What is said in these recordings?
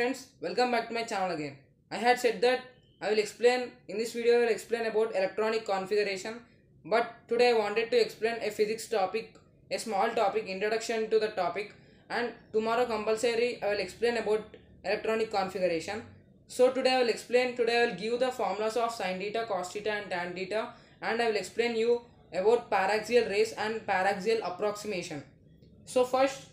friends, welcome back to my channel again. I had said that I will explain in this video I will explain about electronic configuration but today I wanted to explain a physics topic, a small topic, introduction to the topic and tomorrow compulsory I will explain about electronic configuration. So today I will explain, today I will give you the formulas of sine theta, cos theta and tan theta and I will explain you about paraxial rays and paraxial approximation. So first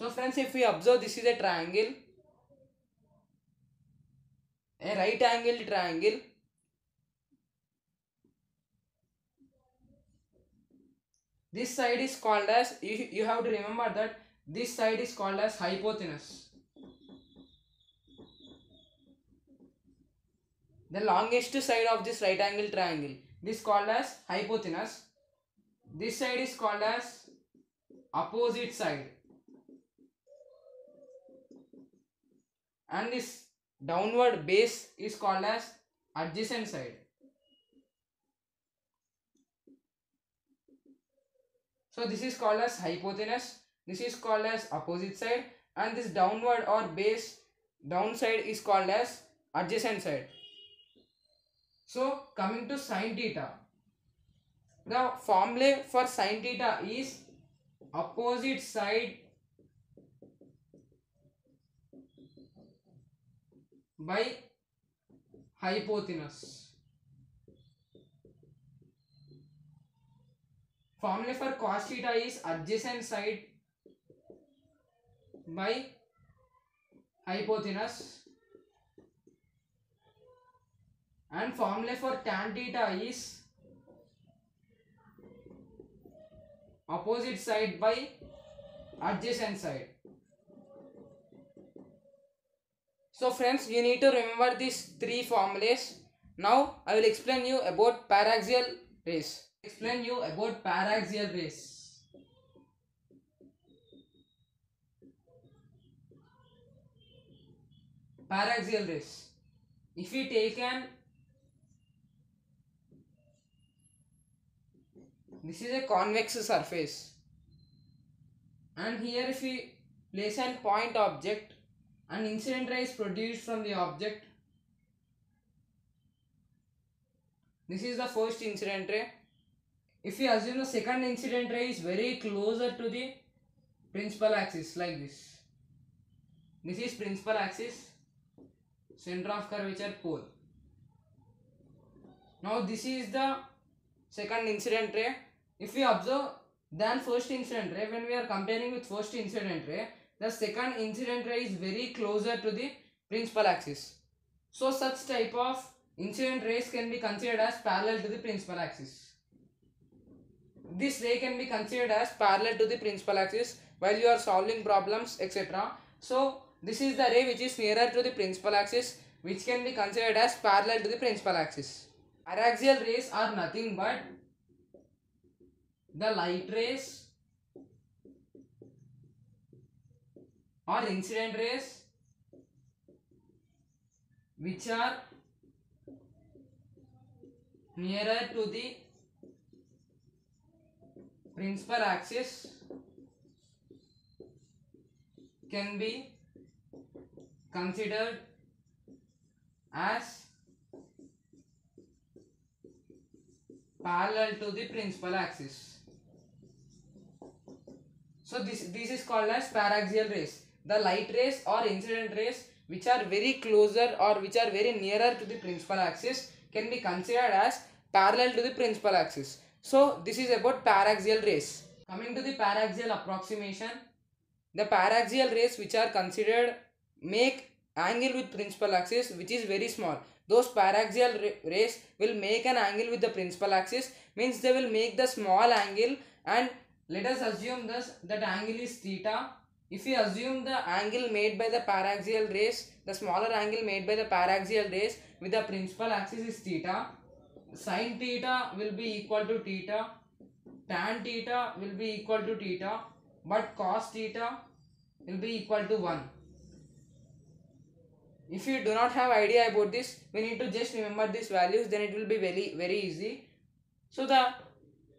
So friends, if we observe this is a triangle, a right angled triangle. This side is called as, you, you have to remember that this side is called as hypotenuse. The longest side of this right angle triangle, this called as hypotenuse. This side is called as opposite side. and this downward base is called as adjacent side. So this is called as hypotenuse, this is called as opposite side and this downward or base downside is called as adjacent side. So coming to sin theta, the formula for sin theta is opposite side by hypotenuse. Formula for cos theta is adjacent side by hypotenuse and formula for tan theta is opposite side by adjacent side. So friends, you need to remember these three formulas. Now I will explain you about paraxial rays. Explain you about paraxial rays. Paraxial rays. If we take an this is a convex surface and here if we place an point object an incident ray is produced from the object. This is the first incident ray. If we assume the second incident ray is very closer to the principal axis like this. This is principal axis, center of curvature pole. Now this is the second incident ray. If we observe than first incident ray, when we are comparing with first incident ray, the second incident ray is very closer to the principal axis. So such type of incident rays can be considered as parallel to the principal axis. This ray can be considered as parallel to the principal axis while you are solving problems etc. So this is the ray which is nearer to the principal axis which can be considered as parallel to the principal axis. Paraxial rays are nothing but the light rays or incident rays which are nearer to the principal axis can be considered as parallel to the principal axis. So this, this is called as paraxial rays the light rays or incident rays which are very closer or which are very nearer to the principal axis can be considered as parallel to the principal axis. So this is about paraxial rays. Coming to the paraxial approximation, the paraxial rays which are considered make angle with principal axis which is very small. Those paraxial rays will make an angle with the principal axis means they will make the small angle and let us assume this that angle is theta. If we assume the angle made by the paraxial rays, the smaller angle made by the paraxial rays with the principal axis is theta, sin theta will be equal to theta, tan theta will be equal to theta, but cos theta will be equal to 1. if you do not have idea about this we need to just remember these values then it will be very very easy. So the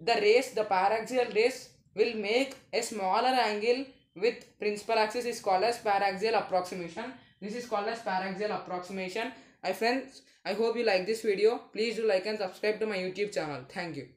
the rays the paraxial rays will make a smaller angle with principal axis is called as paraxial approximation. This is called as paraxial approximation. My friends i hope you like this video. Please do like and subscribe to my youtube channel. Thank you